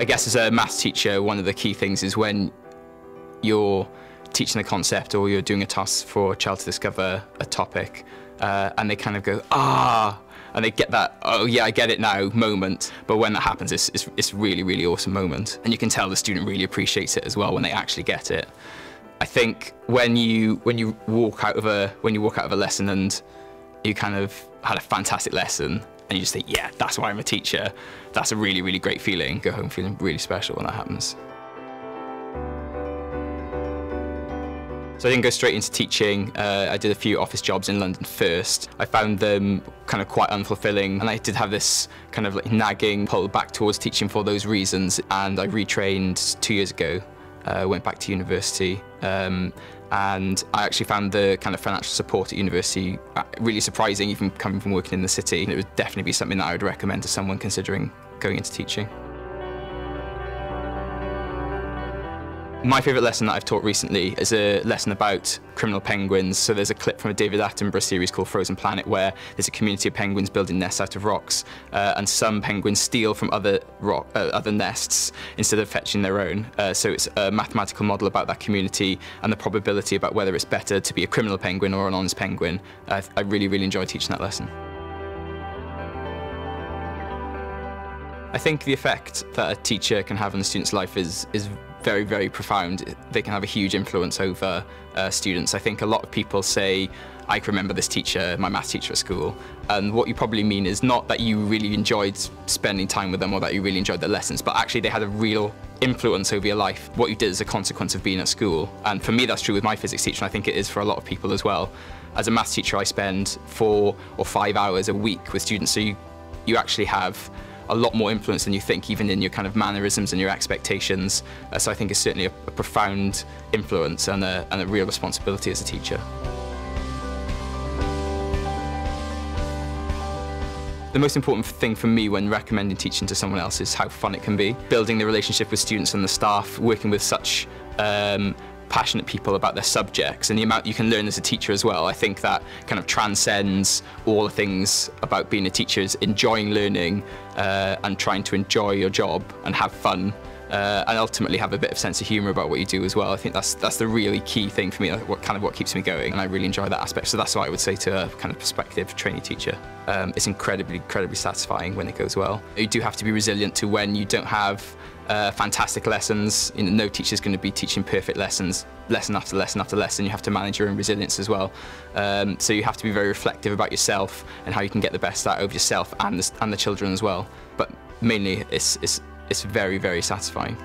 I guess as a maths teacher, one of the key things is when you're teaching a concept or you're doing a task for a child to discover a topic uh, and they kind of go, ah, and they get that, oh yeah, I get it now moment. But when that happens, it's, it's, it's really, really awesome moment. And you can tell the student really appreciates it as well when they actually get it. I think when you, when you walk out of a, when you walk out of a lesson and you kind of had a fantastic lesson and you just think, yeah, that's why I'm a teacher. That's a really, really great feeling. Go home feeling really special when that happens. So I didn't go straight into teaching. Uh, I did a few office jobs in London first. I found them kind of quite unfulfilling and I did have this kind of like nagging pull back towards teaching for those reasons and I retrained two years ago. Uh, went back to university um, and I actually found the kind of financial support at university uh, really surprising even coming from working in the city. It would definitely be something that I would recommend to someone considering going into teaching. My favourite lesson that I've taught recently is a lesson about criminal penguins. So there's a clip from a David Attenborough series called Frozen Planet where there's a community of penguins building nests out of rocks uh, and some penguins steal from other, rock, uh, other nests instead of fetching their own. Uh, so it's a mathematical model about that community and the probability about whether it's better to be a criminal penguin or an honest penguin. I really, really enjoy teaching that lesson. I think the effect that a teacher can have on the student's life is, is very, very profound. They can have a huge influence over uh, students. I think a lot of people say, I can remember this teacher, my math teacher at school. And what you probably mean is not that you really enjoyed spending time with them or that you really enjoyed their lessons, but actually they had a real influence over your life, what you did as a consequence of being at school. And for me, that's true with my physics teacher, and I think it is for a lot of people as well. As a maths teacher, I spend four or five hours a week with students, so you, you actually have a lot more influence than you think, even in your kind of mannerisms and your expectations. Uh, so I think it's certainly a, a profound influence and a, and a real responsibility as a teacher. The most important thing for me when recommending teaching to someone else is how fun it can be. Building the relationship with students and the staff, working with such um, passionate people about their subjects and the amount you can learn as a teacher as well. I think that kind of transcends all the things about being a teacher is enjoying learning uh, and trying to enjoy your job and have fun uh, and ultimately have a bit of sense of humour about what you do as well. I think that's that's the really key thing for me, what kind of what keeps me going, and I really enjoy that aspect. So that's what I would say to a kind of prospective trainee teacher. Um, it's incredibly, incredibly satisfying when it goes well. You do have to be resilient to when you don't have uh, fantastic lessons. You know, no teacher's going to be teaching perfect lessons, lesson after lesson after lesson. You have to manage your own resilience as well. Um, so you have to be very reflective about yourself and how you can get the best out of yourself and the, and the children as well. But mainly, it's, it's, it's very, very satisfying.